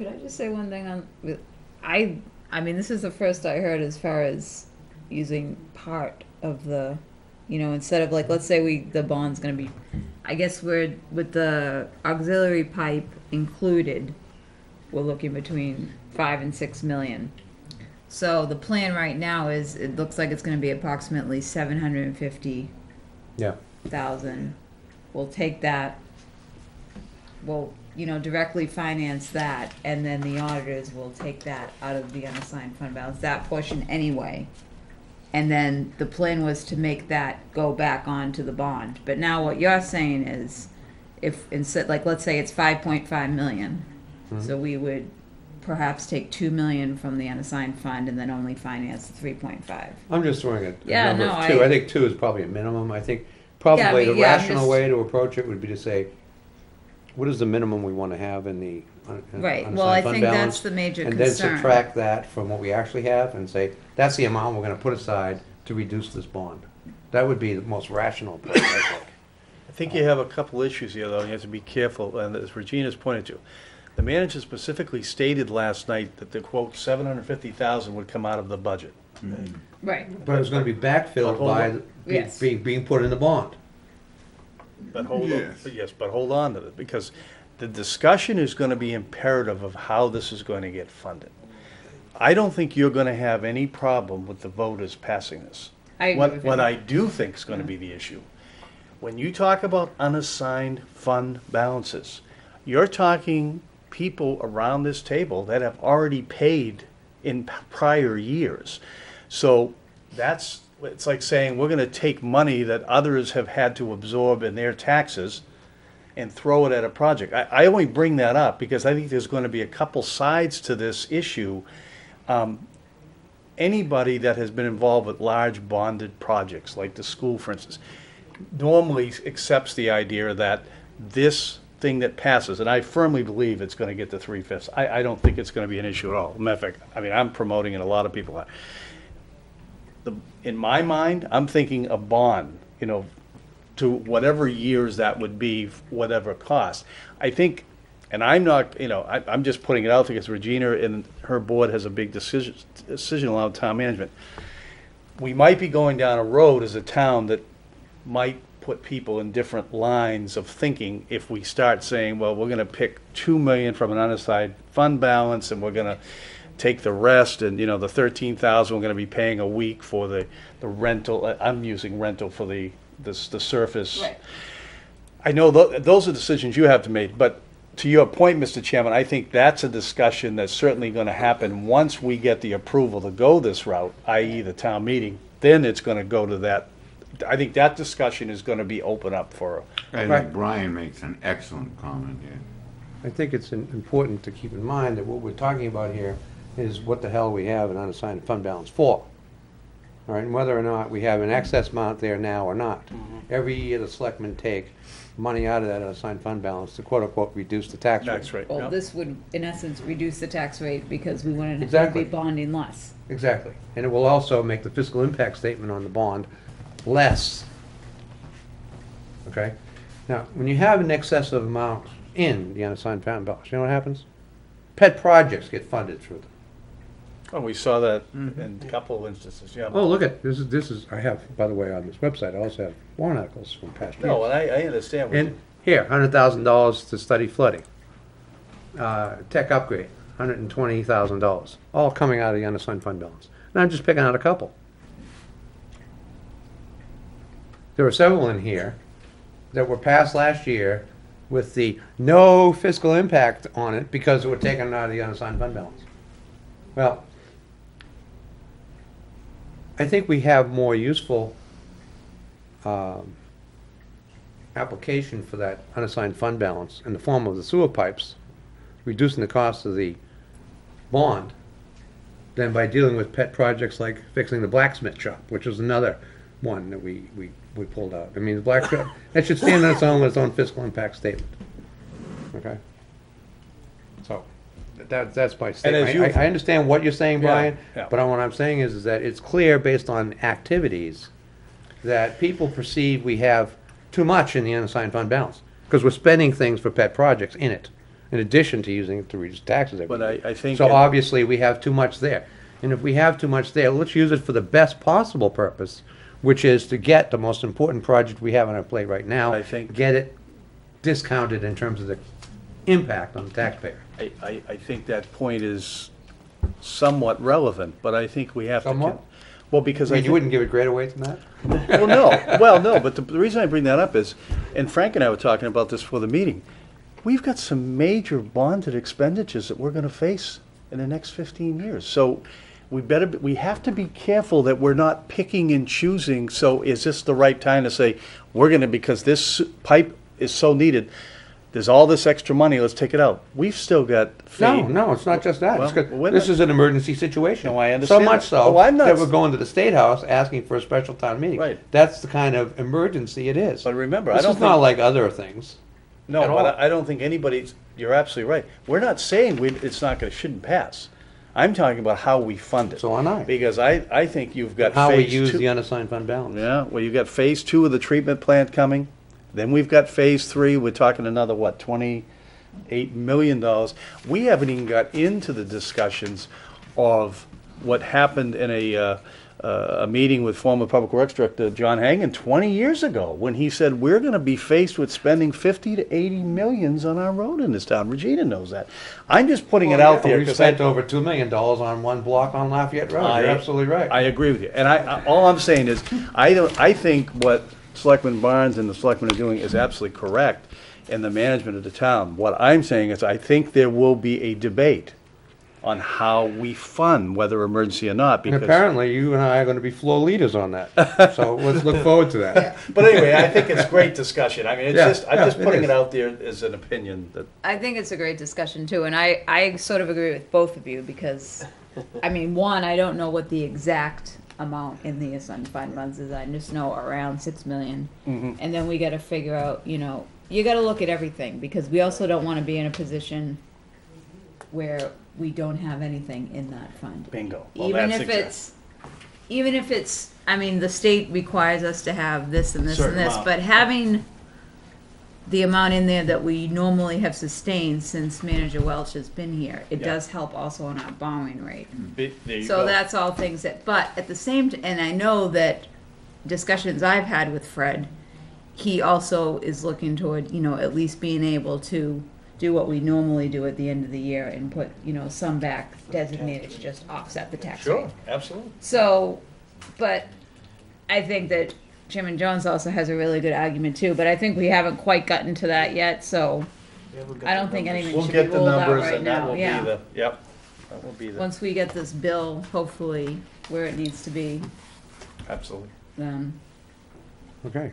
Could I just say one thing on, with- I, I mean, this is the first I heard as far as using part of the, you know, instead of like, let's say we, the bond's gonna be, I guess we're, with the auxiliary pipe included, we're looking between five and six million. So the plan right now is, it looks like it's gonna be approximately seven hundred and fifty Yeah. thousand. We'll take that, we'll, you know, directly finance that, and then the auditors will take that out of the unassigned fund balance, that portion anyway. And then the plan was to make that go back onto the bond, but now what you're saying is, if, instead, like, let's say it's five point five million, hmm. so we would perhaps take two million from the unassigned fund and then only finance the three point five. I'm just throwing a a Yeah, number no, of two. I- I think two is probably a minimum. I think probably but the yeah, I'm rational just- way to approach it would be to say, what is the minimum we want to have in the uh, un- un- Right, unassigned well, I fund think that's the major And then concern. subtract that from what we actually have and say, that's the amount we're gonna put aside to reduce this bond. That would be the most rational approach, I think. I think you have a couple issues here, though, you have to be careful, and as Regina's pointed to. The manager specifically stated last night that the quote, seven hundred fifty thousand would come out of the budget. Right. But it was gonna be backfilled by, the- be- Yes. being, being put in the bond. But hold on, Yes. but yes, but hold on to it, because the discussion is gonna be imperative of how this is gonna get funded. I don't think you're gonna have any problem with the voters passing this. I agree What, with what. I do think is gonna be the issue, when you talk about unassigned fund balances, you're talking people around this table that have already paid in prior years. So that's, it's like saying, we're gonna take money that others have had to absorb in their taxes and throw it at a project. I, I only bring that up because I think there's gonna be a couple sides to this issue. Um, Anybody that has been involved with large bonded projects, like the school, for instance, normally accepts the idea that this thing that passes, and I firmly believe it's gonna get to three fifths. I, I don't think it's gonna be an issue at all. Matter of fact, I mean, I'm promoting it, a lot of people are. The, in my mind, I'm thinking a bond, you know, to whatever years that would be, whatever cost. I think, and I'm not, you know, I, I'm just putting it out there because Regina and her board has a big decision, decision around town management. We might be going down a road as a town that might put people in different lines of thinking if we start saying, well, we're gonna pick two million from an unassigned fund balance and we're gonna take the rest and, you know, the thirteen thousand, we're gonna be paying a week for the, the rental, uh, I'm using rental for the, this, the surface. Right. I know tho- those are decisions you have to make, but to your point, Mr. Chairman, I think that's a discussion that's certainly gonna happen once we get the approval to go this route, i.e. the town meeting, then it's gonna go to that. I think that discussion is gonna be open up for, I Right. think Brian makes an excellent comment here. I think it's im- important to keep in mind that what we're talking about here is what the hell we have an unassigned fund balance for. All right, and whether or not we have an excess amount there now or not. Mm-hmm. Every year, the selectmen take money out of that unassigned fund balance to quote-unquote reduce the tax rate. that's right. Well, yeah. this would, in essence, reduce the tax rate because we wouldn't have to Exactly. be bonding less. Exactly. And it will also make the fiscal impact statement on the bond less. Okay? Now, when you have an excessive amount in the unassigned fund balance, you know what happens? Pet projects get funded through them. Oh, we saw that in a couple of instances, yeah. Oh, look at, this is, this is, I have, by the way, on this website, I also have warrant articles from past No, and. I, I understand. what you- And here, hundred thousand dollars to study flooding. Uh, tech upgrade, hundred and twenty thousand dollars, all coming out of the unassigned fund balance. And I'm just picking out a couple. There were several in here that were passed last year with the no fiscal impact on it because they were taken out of the unassigned fund balance. Well, I think we have more useful um, application for that unassigned fund balance in the form of the sewer pipes, reducing the cost of the bond, than by dealing with pet projects like fixing the blacksmith shop, which was another one that we, we, we pulled out. I mean, the blacksmith, that should stand on its own its own fiscal impact statement. Okay? That, that's my as statement. you- I, I understand what you're saying, Yeah, Brian, yeah. but what I'm saying is, is that it's clear based on activities that people perceive we have too much in the unassigned fund balance, because we're spending things for pet projects in it. in addition to using it to reduce taxes every But I, year. I think. So it- obviously, we have too much there. And if we have too much there, let's use it for the best possible purpose, which is to get the most important project we have on our plate right now. I think- Get it discounted in terms of the impact on the taxpayer. I, I, I think that point is somewhat relevant, but I think we have to. con- Somewhat? Well, because I I mean, you think, wouldn't give it greater weight than that? well, no, well, no, but the, the reason I bring that up is, and Frank and I were talking about this for the meeting, we've got some major bonded expenditures that we're gonna face in the next fifteen years. So we better, be- we have to be careful that we're not picking and choosing, so is this the right time to say, we're gonna, because this pipe is so needed, there's all this extra money, let's take it out. We've still got. No, no, it's not just that. It's Well, 'cause wait a this minute. is an emergency situation. No, I understand So much that. so Oh, I'm not that we're going to the State House asking for a special town meeting. Right. That's the kind of emergency it is. But remember, I This don't is not think- like other things. No, at but all. I I don't think anybody's, you're absolutely right. We're not saying we, it's not gonna, shouldn't pass. I'm talking about how we fund it. So am I. Because I, I think you've got How we phase use the two. unassigned fund balance. Yeah, well, you've got phase two of the treatment plant coming. Then we've got phase three, we're talking another, what, twenty-eight million dollars. We haven't even got into the discussions of what happened in a, uh, uh, a meeting with former Public Works Director John Hangan twenty years ago, when he said, we're gonna be faced with spending fifty to eighty millions on our road in this town. Regina knows that. I'm just putting it out there, We because I. spent over two million dollars on one block on Lafayette Road. I- You're absolutely right. I agree with you, and I, I- all I'm saying is, I don't, I think what Selectman Barnes and the Selectmen are doing is absolutely correct in the management of the town. What I'm saying is, I think there will be a debate on how we fund, whether emergency or not, And because. apparently, you and I are gonna be floor leaders on that. So let's look forward to that. But anyway, I think it's great discussion, I mean, it's Yeah, just, I'm yeah, just it putting is. it out there as an opinion that, I think it's a great discussion too, and I, I sort of agree with both of you because, I mean, one, I don't know what the exact amount in the assigned fund funds is. I just know around six million, mm-hmm. and then we got to figure out, you know, you got to look at everything because we also don't want to be in a position where we don't have anything in that fund. bingo. Well, even that's if exact- it's, even if it's, I mean, the state requires us to have this and this Certain and this, amount. but having the amount in there that we normally have sustained since Manager Welch has been here, it Yeah. does help also on our borrowing rate. Mm-hmm. Be- There you So go. that's all things that, but at the same, t- and I know that discussions I've had with Fred, he also is looking toward, you know, at least being able to do what we normally do at the end of the year and put, you know, some back designated to just offset the tax rate. Sure, absolutely. So, but I think that Chairman Jones also has a really good argument too, but I think we haven't quite gotten to that yet, so I don't think anything We'll should be get the ruled out numbers right and that now, will be yeah. the, yep, that will be the, Once we get this bill, hopefully, where it needs to be, absolutely. then, Okay.